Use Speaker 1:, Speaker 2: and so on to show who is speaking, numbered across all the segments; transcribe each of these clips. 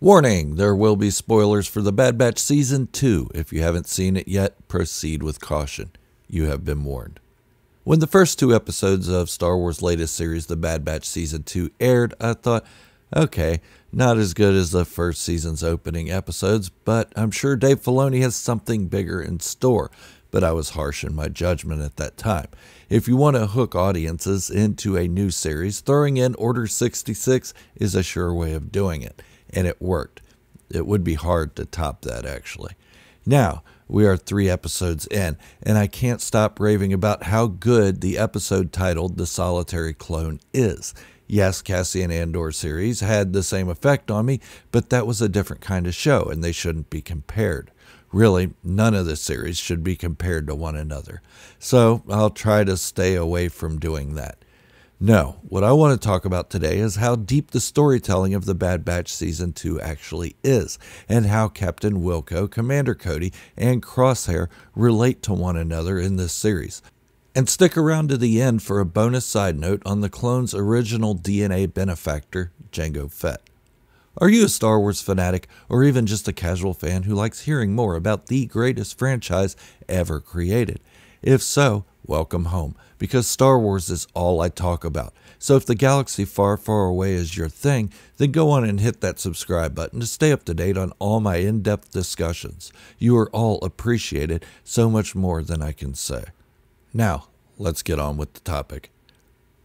Speaker 1: Warning, there will be spoilers for The Bad Batch Season 2. If you haven't seen it yet, proceed with caution. You have been warned. When the first two episodes of Star Wars' latest series, The Bad Batch Season 2, aired, I thought, okay, not as good as the first season's opening episodes, but I'm sure Dave Filoni has something bigger in store. But I was harsh in my judgment at that time. If you want to hook audiences into a new series, throwing in Order 66 is a sure way of doing it and it worked. It would be hard to top that, actually. Now, we are three episodes in, and I can't stop raving about how good the episode titled The Solitary Clone is. Yes, Cassian Andor series had the same effect on me, but that was a different kind of show, and they shouldn't be compared. Really, none of the series should be compared to one another. So I'll try to stay away from doing that. No, what I want to talk about today is how deep the storytelling of The Bad Batch Season 2 actually is, and how Captain Wilco, Commander Cody, and Crosshair relate to one another in this series. And stick around to the end for a bonus side note on the clone's original DNA benefactor, Jango Fett. Are you a Star Wars fanatic, or even just a casual fan who likes hearing more about the greatest franchise ever created? If so, welcome home, because Star Wars is all I talk about. So if the galaxy far, far away is your thing, then go on and hit that subscribe button to stay up to date on all my in depth discussions. You are all appreciated so much more than I can say. Now, let's get on with the topic.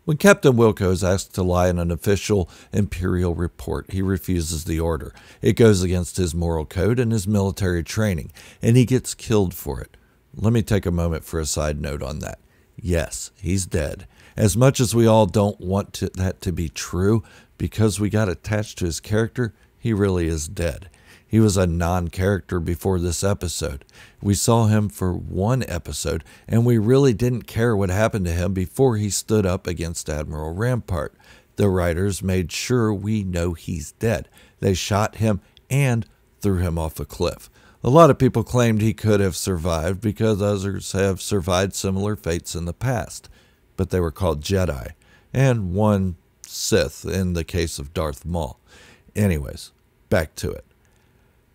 Speaker 1: When Captain Wilco is asked to lie in an official Imperial report, he refuses the order. It goes against his moral code and his military training, and he gets killed for it. Let me take a moment for a side note on that. Yes, he's dead. As much as we all don't want to, that to be true, because we got attached to his character, he really is dead. He was a non character before this episode. We saw him for one episode, and we really didn't care what happened to him before he stood up against Admiral Rampart. The writers made sure we know he's dead. They shot him and threw him off a cliff. A lot of people claimed he could have survived because others have survived similar fates in the past, but they were called Jedi, and one Sith in the case of Darth Maul. Anyways, back to it.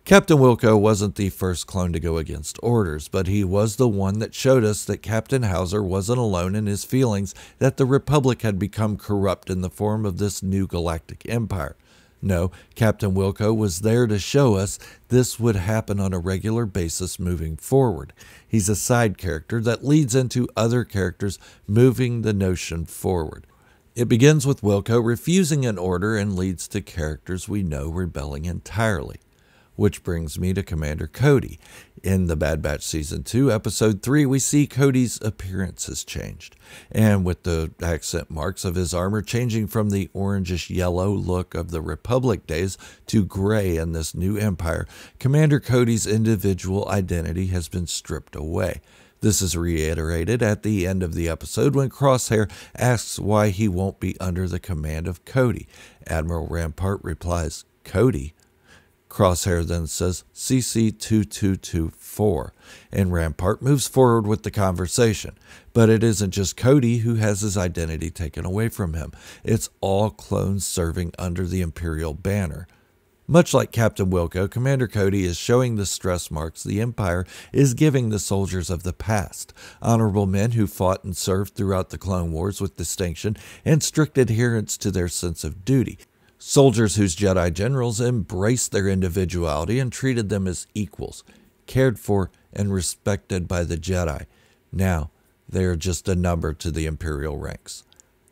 Speaker 1: Captain Wilco wasn't the first clone to go against orders, but he was the one that showed us that Captain Howzer wasn't alone in his feelings that the Republic had become corrupt in the form of this new galactic empire. No, Captain Wilco was there to show us this would happen on a regular basis moving forward. He's a side character that leads into other characters moving the notion forward. It begins with Wilco refusing an order and leads to characters we know rebelling entirely. Which brings me to Commander Cody. In the Bad Batch Season 2, Episode 3, we see Cody's appearance has changed. And with the accent marks of his armor changing from the orangish yellow look of the Republic days to gray in this new empire, Commander Cody's individual identity has been stripped away. This is reiterated at the end of the episode when Crosshair asks why he won't be under the command of Cody. Admiral Rampart replies, Cody? Crosshair then says CC2224, and Rampart moves forward with the conversation. But it isn't just Cody who has his identity taken away from him, it's all clones serving under the Imperial banner. Much like Captain Wilco, Commander Cody is showing the stress marks the Empire is giving the soldiers of the past, honorable men who fought and served throughout the Clone Wars with distinction and strict adherence to their sense of duty, Soldiers whose Jedi generals embraced their individuality and treated them as equals, cared for and respected by the Jedi. Now, they are just a number to the Imperial ranks.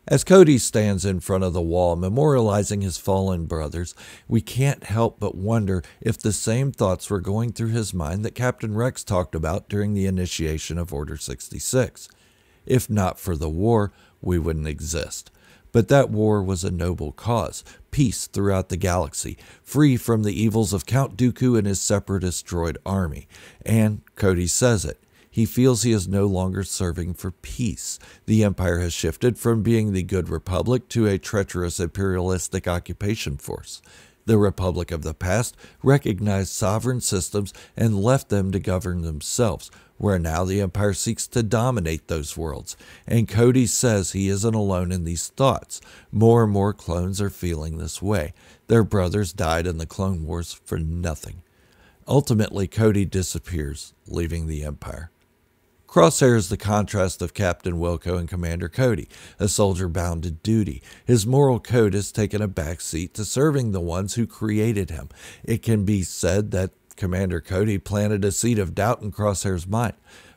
Speaker 1: As Cody stands in front of the wall memorializing his fallen brothers, we can't help but wonder if the same thoughts were going through his mind that Captain Rex talked about during the initiation of Order 66. If not for the war, we wouldn't exist. But that war was a noble cause, peace throughout the galaxy, free from the evils of Count Dooku and his separatist droid army. And Cody says it. He feels he is no longer serving for peace. The Empire has shifted from being the good Republic to a treacherous imperialistic occupation force. The Republic of the past recognized sovereign systems and left them to govern themselves, where now the Empire seeks to dominate those worlds. And Cody says he isn't alone in these thoughts. More and more clones are feeling this way. Their brothers died in the Clone Wars for nothing. Ultimately, Cody disappears, leaving the Empire. Crosshair is the contrast of Captain Wilco and Commander Cody, a soldier bound to duty. His moral code has taken a back seat to serving the ones who created him. It can be said that Commander Cody planted a seed of doubt in Crosshair's mind,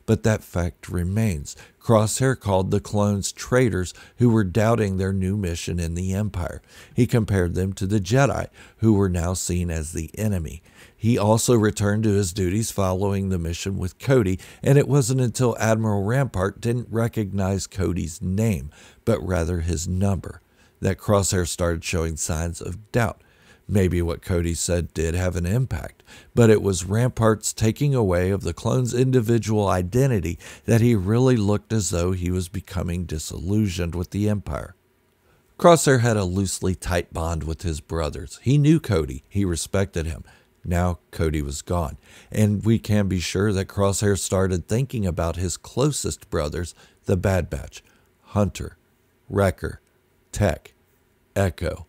Speaker 1: but that fact remains. Crosshair called the clones traitors who were doubting their new mission in the Empire. He compared them to the Jedi, who were now seen as the enemy. He also returned to his duties following the mission with Cody, and it wasn't until Admiral Rampart didn't recognize Cody's name, but rather his number, that Crosshair started showing signs of doubt. Maybe what Cody said did have an impact, but it was Rampart's taking away of the clone's individual identity that he really looked as though he was becoming disillusioned with the Empire. Crosshair had a loosely tight bond with his brothers. He knew Cody, he respected him. Now Cody was gone, and we can be sure that Crosshair started thinking about his closest brothers, the Bad Batch Hunter, Wrecker, Tech, Echo,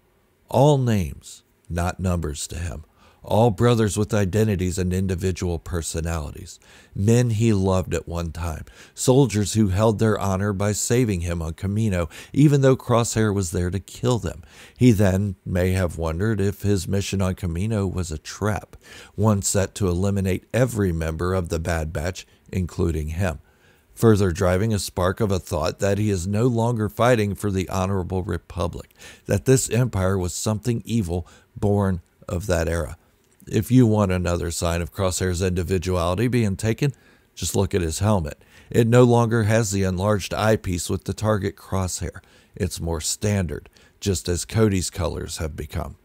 Speaker 1: all names not numbers to him. All brothers with identities and individual personalities. Men he loved at one time. Soldiers who held their honor by saving him on Kamino, even though Crosshair was there to kill them. He then may have wondered if his mission on Kamino was a trap, one set to eliminate every member of the Bad Batch, including him further driving a spark of a thought that he is no longer fighting for the honorable republic, that this empire was something evil born of that era. If you want another sign of Crosshair's individuality being taken, just look at his helmet. It no longer has the enlarged eyepiece with the target crosshair. It's more standard, just as Cody's colors have become.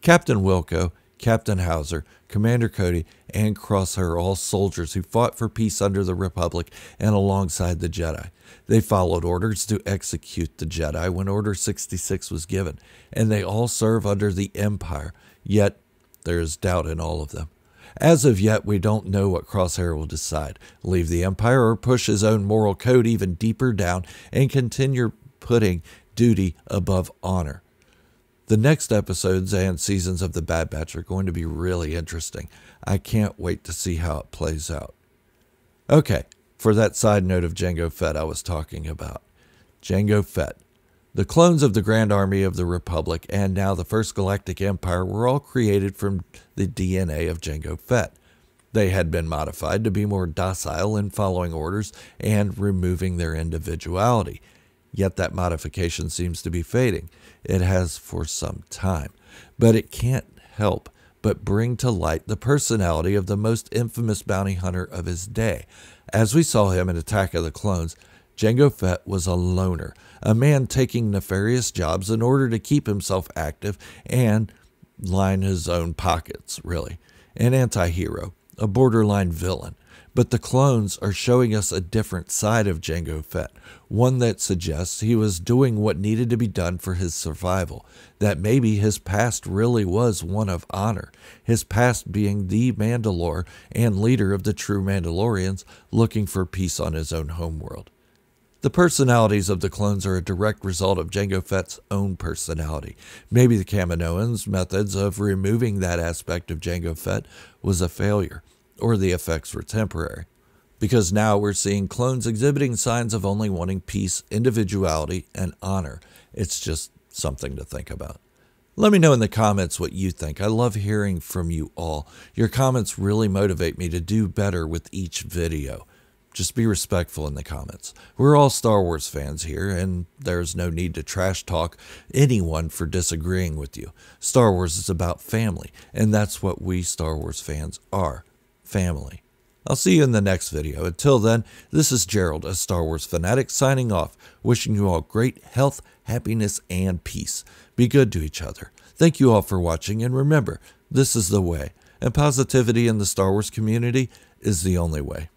Speaker 1: Captain Wilco Captain Howzer, Commander Cody, and Crosshair are all soldiers who fought for peace under the Republic and alongside the Jedi. They followed orders to execute the Jedi when Order 66 was given, and they all serve under the Empire, yet there is doubt in all of them. As of yet, we don't know what Crosshair will decide leave the Empire or push his own moral code even deeper down and continue putting duty above honor. The next episodes and seasons of The Bad Batch are going to be really interesting. I can't wait to see how it plays out. Okay, for that side note of Jango Fett I was talking about. Jango Fett. The clones of the Grand Army of the Republic and now the First Galactic Empire were all created from the DNA of Jango Fett. They had been modified to be more docile in following orders and removing their individuality. Yet that modification seems to be fading. It has for some time. But it can't help but bring to light the personality of the most infamous bounty hunter of his day. As we saw him in Attack of the Clones, Jango Fett was a loner, a man taking nefarious jobs in order to keep himself active and line his own pockets, really. An anti hero, a borderline villain. But the clones are showing us a different side of Jango Fett, one that suggests he was doing what needed to be done for his survival, that maybe his past really was one of honor, his past being the Mandalore and leader of the true Mandalorians looking for peace on his own homeworld. The personalities of the clones are a direct result of Jango Fett's own personality. Maybe the Kaminoans' methods of removing that aspect of Jango Fett was a failure or the effects were temporary. Because now we're seeing clones exhibiting signs of only wanting peace, individuality, and honor. It's just something to think about. Let me know in the comments what you think. I love hearing from you all. Your comments really motivate me to do better with each video. Just be respectful in the comments. We're all Star Wars fans here, and there's no need to trash talk anyone for disagreeing with you. Star Wars is about family, and that's what we Star Wars fans are family. I'll see you in the next video. Until then, this is Gerald, a Star Wars fanatic, signing off, wishing you all great health, happiness, and peace. Be good to each other. Thank you all for watching, and remember, this is the way, and positivity in the Star Wars community is the only way.